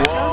Oh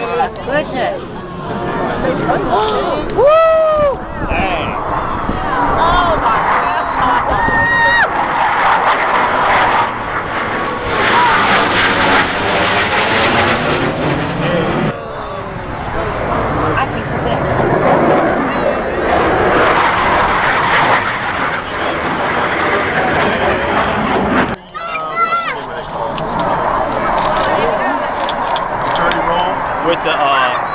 Oh, my goodness. Oh, woo! Oh my I can sit. With the uh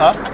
Huh?